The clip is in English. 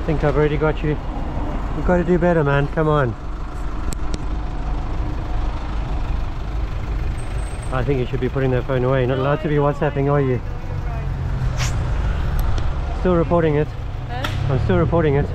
I think I've already got you. You've got to do better, man. Come on. I think you should be putting that phone away. You're not allowed to be WhatsApping, are you? Still reporting it. Huh? I'm still reporting it.